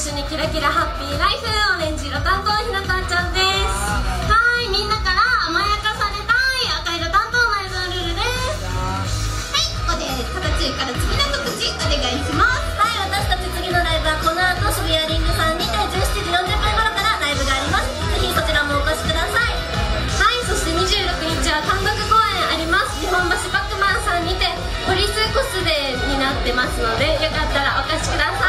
緒にキラキラハッピーライフオレンジ色担当ひなたちゃんですはいみんなから甘やかされたい赤色担当前園ルールですはいここで形から次の告知お願いしますはい私たち次のライブはこの後渋谷リングさんにて17時40分頃からライブがありますぜひこちらもお越しくださいはいそして26日は単独公演あります。日本橋パックマンさんにてポリスコスデになってますのでよかったらお越しください。